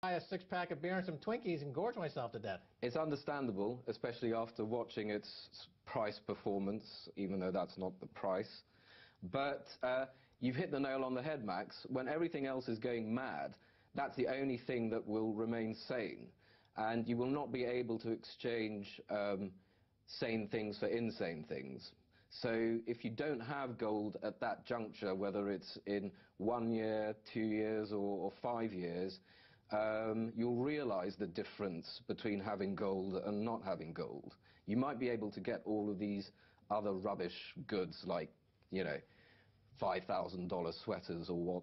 buy a six-pack of beer and some Twinkies and gorge myself to death. It's understandable, especially after watching its price performance, even though that's not the price. But uh, you've hit the nail on the head, Max. When everything else is going mad, that's the only thing that will remain sane. And you will not be able to exchange um, sane things for insane things. So if you don't have gold at that juncture, whether it's in one year, two years, or, or five years, um, you'll realize the difference between having gold and not having gold. You might be able to get all of these other rubbish goods like, you know, $5,000 sweaters or what.